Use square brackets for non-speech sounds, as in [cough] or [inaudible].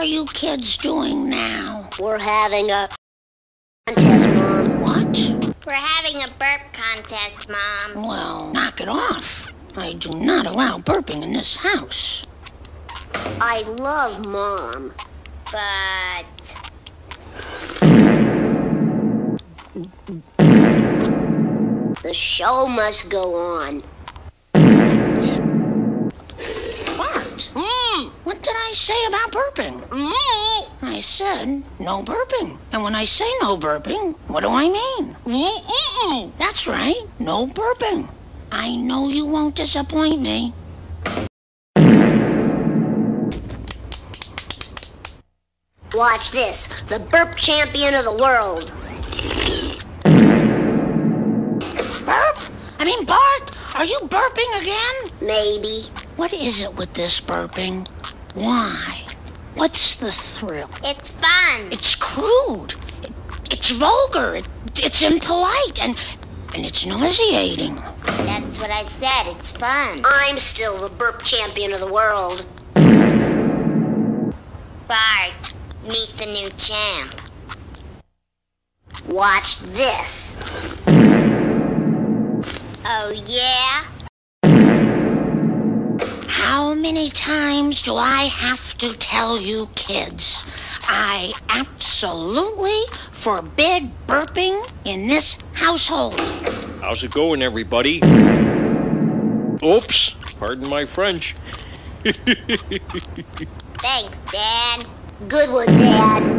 are you kids doing now? We're having a contest, Mom. What? We're having a burp contest, Mom. Well, knock it off. I do not allow burping in this house. I love Mom. But The show must go on. I say about burping? Mm. I said no burping. And when I say no burping, what do I mean? Mm-mm. That's right, no burping. I know you won't disappoint me. Watch this. The burp champion of the world. Burp? I mean, Bart, are you burping again? Maybe. What is it with this burping? Why? What's the thrill? it's fun. It's crude. It, it's vulgar. It, it's impolite, and and it's nauseating. That's what I said. It's fun. I'm still the burp champion of the world. Bart, meet the new champ. Watch this. Oh, yeah? How many times do I have to tell you, kids? I absolutely forbid burping in this household. How's it going, everybody? Oops, pardon my French. [laughs] Thanks, Dad. Good one, Dad.